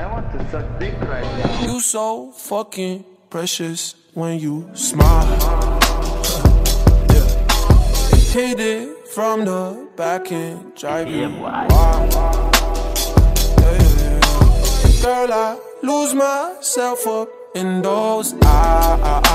I want to suck dick right now. You so fucking precious when you smile. yeah. Hit it from the back and drive you wild. Yeah, yeah, yeah. Girl, I lose myself up in those eyes.